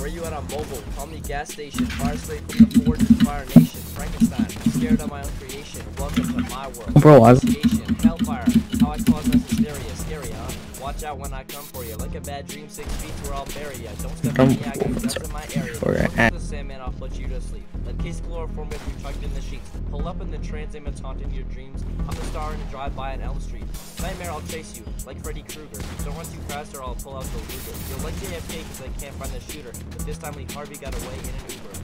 Where you at on mobile? Call me gas station. Fire slave from the forge of Fire Nation. Frankenstein. Scared of my own creation. Welcome to my world. Bro, I-. Hellfire. How I cause us hysteria. Scary, huh? Watch out when I come for you. Like a bad dream, six feet where I'll bury ya. Don't step on me, I can in my area. Or Welcome at- to the Sandman, I'll put you to sleep. A case chloroform if you tucked in the sheets. Pull up in the Trans Am haunting your dreams. I'm a star in a drive by on Elm Street. Nightmare, I'll chase you, like Freddy Krueger. Don't run too fast or I'll pull out the Luger. You'll like JFK because I can't find the shooter. But this time Lee Harvey got away in an Uber.